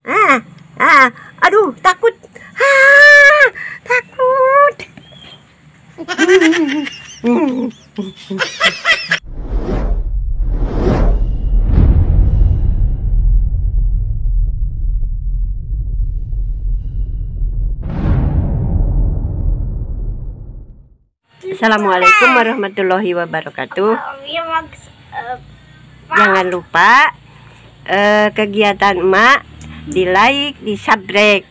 Ah, ah, aduh, takut. Ah, takut. Assalamualaikum warahmatullahi wabarakatuh. Mag eh, Jangan lupa eh, kegiatan emak di like, di subscribe.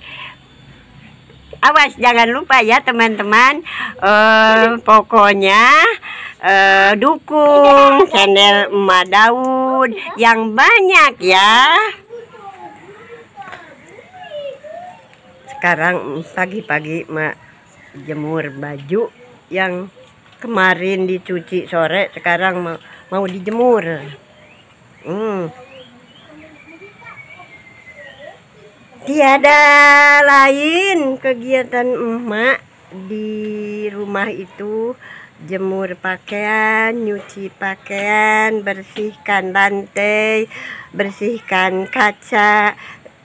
Awas jangan lupa ya teman-teman. Eh, pokoknya eh, dukung channel Emak Daud yang banyak ya. Sekarang pagi-pagi emak jemur baju yang kemarin dicuci sore sekarang mau, mau dijemur. Hmm. Tiada lain kegiatan emak di rumah itu jemur pakaian, nyuci pakaian, bersihkan lantai, bersihkan kaca,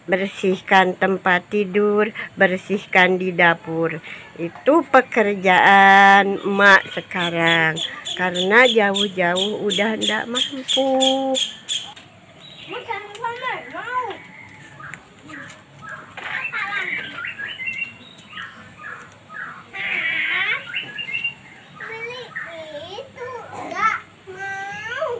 bersihkan tempat tidur, bersihkan di dapur. Itu pekerjaan emak sekarang karena jauh-jauh udah ndak mampu. bukan sama mau. Ah, Beli itu enggak mau.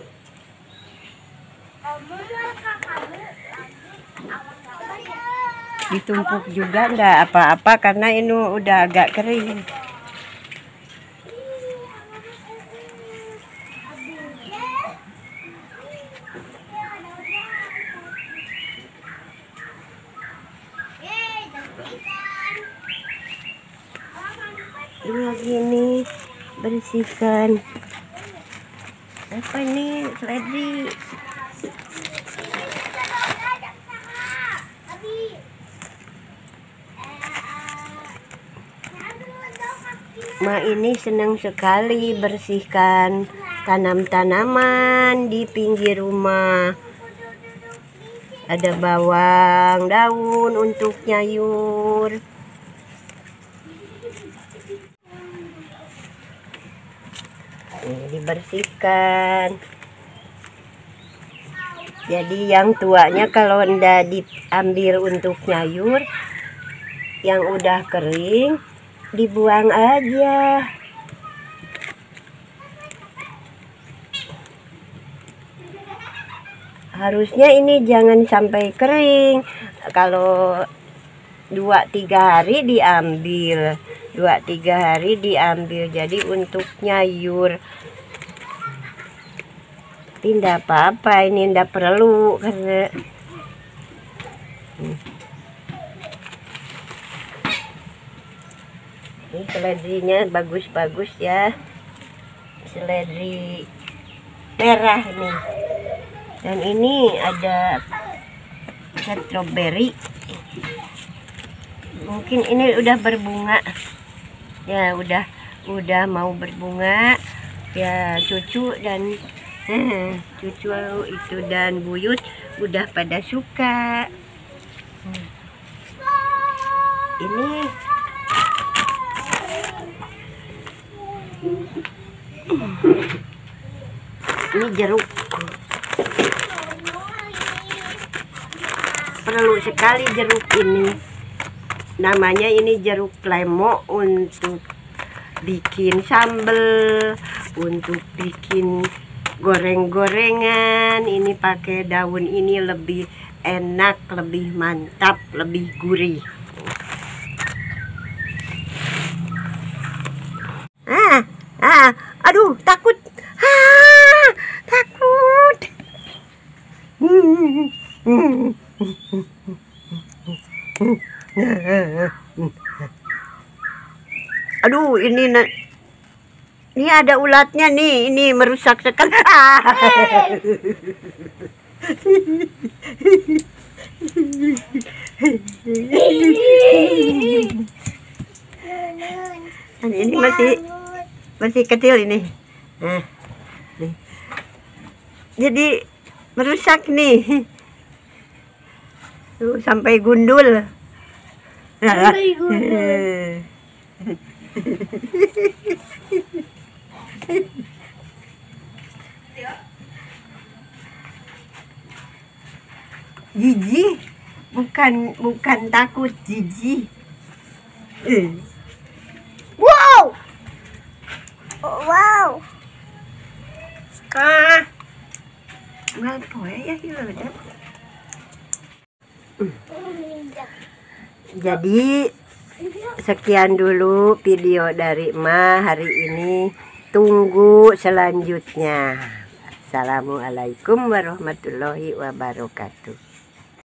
Kamu mau kamu lagi awas ya. Ditumpuk juga ndak apa-apa karena ini udah agak kering. Ini lagi ini bersihkan apa ini seledri Ma ini senang sekali bersihkan tanam-tanaman di pinggir rumah. Ada bawang daun untuk nyayur. Ini dibersihkan. Jadi yang tuanya kalau ndak diambil untuk nyayur, yang udah kering dibuang aja. Harusnya ini jangan sampai kering. Kalau dua tiga hari diambil, dua tiga hari diambil. Jadi untuk nyayur tidak apa-apa ini tidak perlu karena Hmm. ini seledrinya bagus-bagus ya. Seledri merah nih. Dan ini ada strawberry. Mungkin ini udah berbunga. Ya udah udah mau berbunga. Ya cucu dan cucu itu dan buyut udah pada suka. Ini ini jeruk. Perlu sekali jeruk ini. Namanya ini jeruk lemo untuk bikin sambel untuk bikin goreng-gorengan. Ini pakai daun ini lebih enak lebih mantap lebih gurih ah ah aduh takut. Ah takut. Aduh ini ini ada ulatnya nih ini merusak sekali Ah. ini masih masih kecil ini nah, nih. jadi merusak nih Tuh, sampai gundul. Sampai gundul. Jijik, bukan bukan takut jijik. Eh. Wow. Ah. Ya. Jadi sekian dulu video dari Ma hari ini. Tunggu selanjutnya. Assalamualaikum warahmatullahi wabarakatuh.